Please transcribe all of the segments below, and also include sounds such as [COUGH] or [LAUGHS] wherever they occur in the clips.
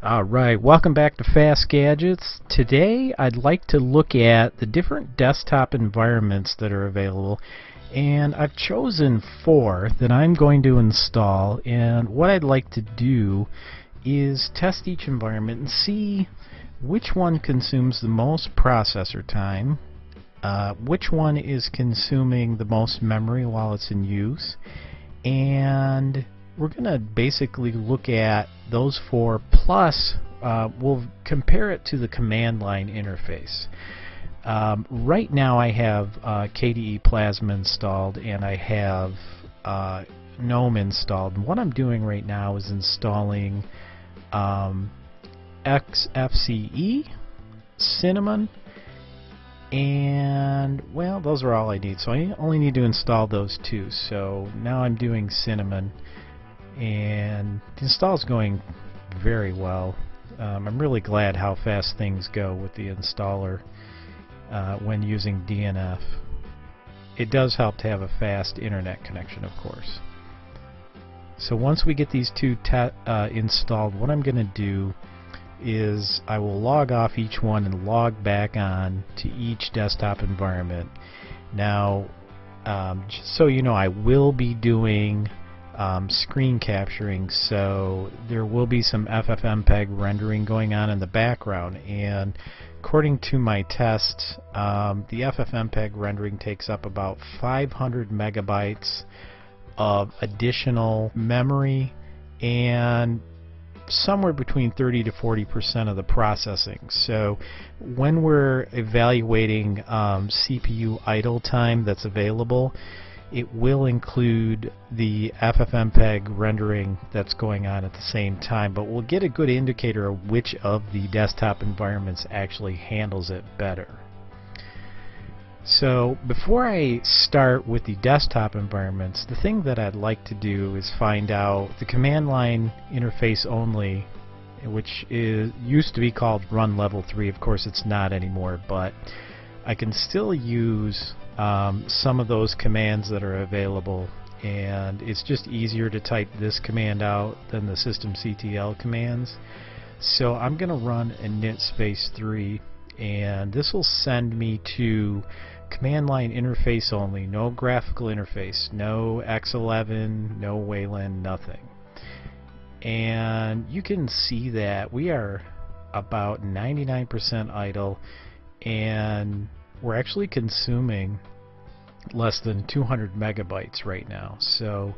Alright, welcome back to Fast Gadgets. Today I'd like to look at the different desktop environments that are available and I've chosen four that I'm going to install and what I'd like to do is test each environment and see which one consumes the most processor time, uh, which one is consuming the most memory while it's in use, and we're going to basically look at those four plus uh, we'll compare it to the command line interface. Um, right now I have uh, KDE Plasma installed and I have uh, GNOME installed. What I'm doing right now is installing um, XFCE, Cinnamon, and well those are all I need so I only need to install those two so now I'm doing Cinnamon and the install is going very well. Um, I'm really glad how fast things go with the installer uh, when using DNF. It does help to have a fast internet connection, of course. So once we get these two uh, installed, what I'm going to do is I will log off each one and log back on to each desktop environment. Now, um, just so you know, I will be doing um, screen capturing so there will be some FFmpeg rendering going on in the background and according to my tests um, the FFmpeg rendering takes up about 500 megabytes of additional memory and somewhere between 30 to 40 percent of the processing so when we're evaluating um, CPU idle time that's available it will include the FFmpeg rendering that's going on at the same time, but we'll get a good indicator of which of the desktop environments actually handles it better. So before I start with the desktop environments, the thing that I'd like to do is find out the command line interface only, which is used to be called run level 3. Of course it's not anymore, but I can still use um, some of those commands that are available and it's just easier to type this command out than the systemctl commands so I'm gonna run init space 3 and this will send me to command line interface only. No graphical interface. No X11 no Wayland nothing. And you can see that we are about 99% idle and we're actually consuming less than 200 megabytes right now. So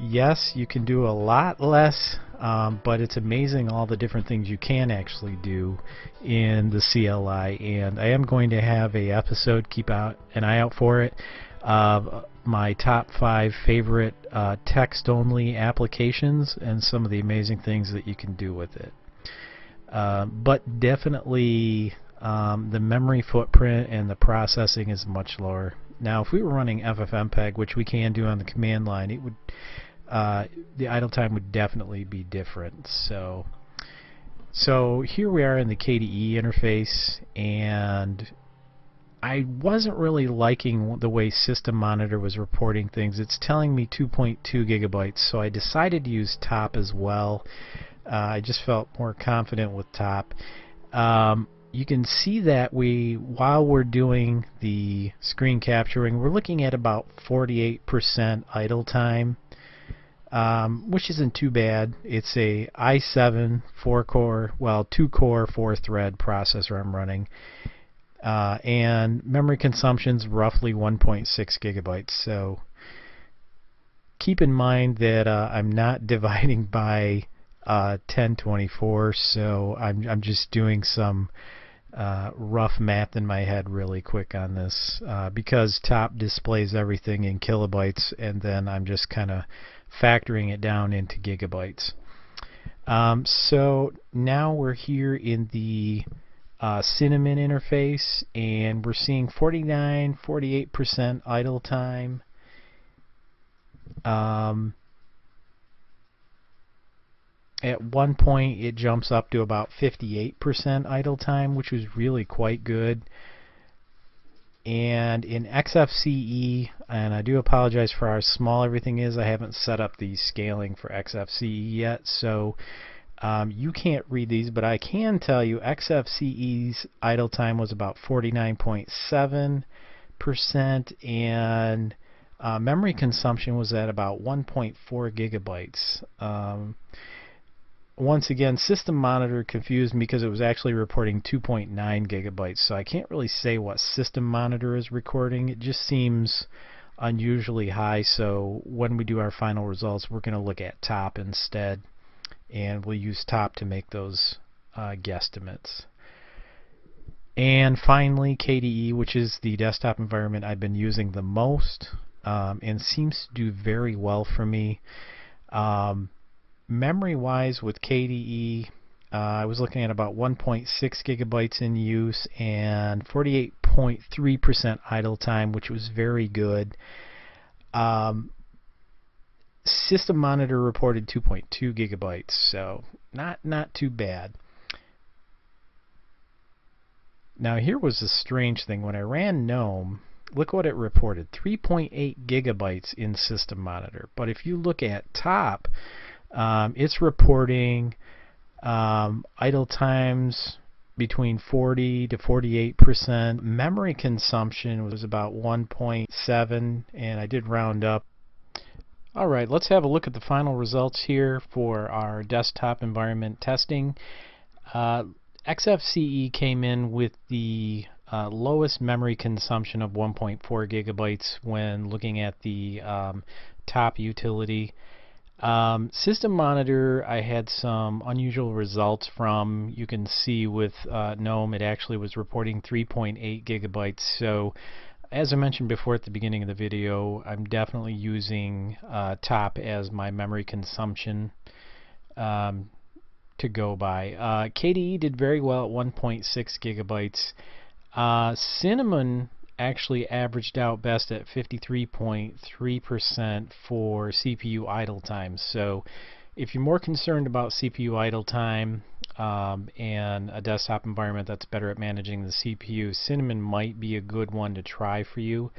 yes you can do a lot less um, but it's amazing all the different things you can actually do in the CLI and I am going to have a episode keep out an eye out for it of my top five favorite uh, text only applications and some of the amazing things that you can do with it uh, but definitely um, the memory footprint and the processing is much lower. Now, if we were running FFmpeg, which we can do on the command line, it would uh, the idle time would definitely be different. So, so here we are in the KDE interface, and I wasn't really liking the way System Monitor was reporting things. It's telling me 2.2 gigabytes, so I decided to use Top as well. Uh, I just felt more confident with Top. Um, you can see that we, while we're doing the screen capturing, we're looking at about 48% idle time, um, which isn't too bad. It's a i7 4-core, well, 2-core, 4-thread processor I'm running. Uh, and memory consumption's roughly 1.6 gigabytes. So keep in mind that uh, I'm not [LAUGHS] dividing by uh, 1024, so I'm I'm just doing some uh, rough math in my head really quick on this uh, because top displays everything in kilobytes and then I'm just kind of factoring it down into gigabytes. Um, so now we're here in the uh, Cinnamon interface and we're seeing 49 48% idle time um, at one point it jumps up to about 58% idle time, which was really quite good. And in XFCE, and I do apologize for how small everything is. I haven't set up the scaling for XFCE yet, so um, you can't read these, but I can tell you XFCE's idle time was about 49.7% and uh, memory consumption was at about 1.4 gigabytes. Um, once again, System Monitor confused me because it was actually reporting 2.9 gigabytes, so I can't really say what System Monitor is recording. It just seems unusually high, so when we do our final results, we're going to look at top instead, and we'll use top to make those uh, guesstimates. And finally, KDE, which is the desktop environment I've been using the most um, and seems to do very well for me. Um, memory wise with KDE uh, I was looking at about 1.6 gigabytes in use and 48.3% idle time which was very good. Um, system monitor reported 2.2 gigabytes so not not too bad. Now here was a strange thing. When I ran GNOME look what it reported 3.8 gigabytes in system monitor. But if you look at top um, it's reporting um, idle times between 40 to 48 percent. Memory consumption was about 1.7, and I did round up. Alright, let's have a look at the final results here for our desktop environment testing. Uh, XFCE came in with the uh, lowest memory consumption of 1.4 gigabytes when looking at the um, top utility. Um, system monitor, I had some unusual results from. You can see with uh, GNOME, it actually was reporting 3.8 gigabytes. So, as I mentioned before at the beginning of the video, I'm definitely using uh, top as my memory consumption um, to go by. Uh, KDE did very well at 1.6 gigabytes. Uh, Cinnamon actually averaged out best at 53.3% for CPU idle time. So if you're more concerned about CPU idle time um, and a desktop environment that's better at managing the CPU, Cinnamon might be a good one to try for you.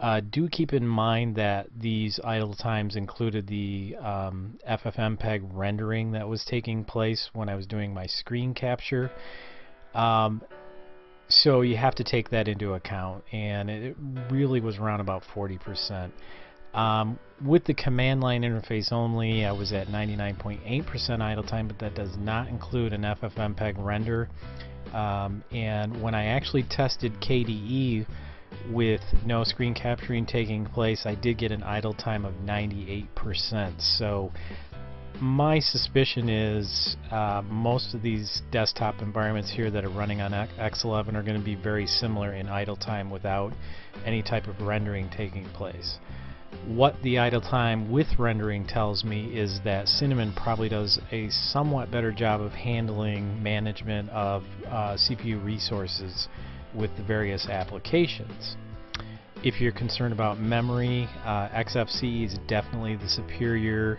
Uh, do keep in mind that these idle times included the um, FFmpeg rendering that was taking place when I was doing my screen capture. Um, so you have to take that into account, and it really was around about 40%. Um, with the command line interface only, I was at 99.8% idle time, but that does not include an FFmpeg render. Um, and when I actually tested KDE with no screen capturing taking place, I did get an idle time of 98%. So my suspicion is uh, most of these desktop environments here that are running on X11 are going to be very similar in idle time without any type of rendering taking place. What the idle time with rendering tells me is that Cinnamon probably does a somewhat better job of handling management of uh, CPU resources with the various applications. If you're concerned about memory, uh, XFCE is definitely the superior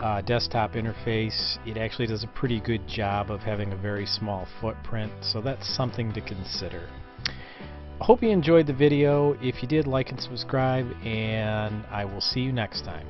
uh, desktop interface, it actually does a pretty good job of having a very small footprint, so that's something to consider. Hope you enjoyed the video. If you did, like and subscribe, and I will see you next time.